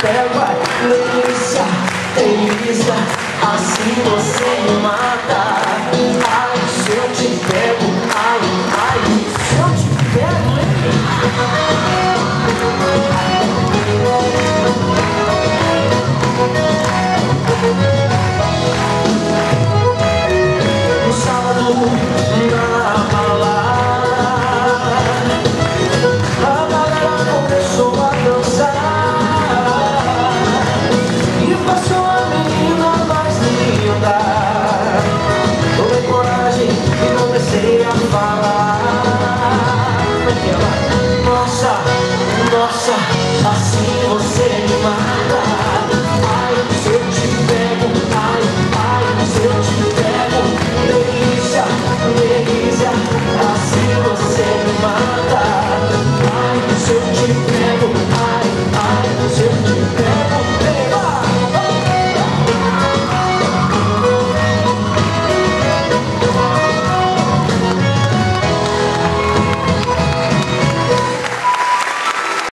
Pega, delícia, Elisa, Assim você me mata. nossa assim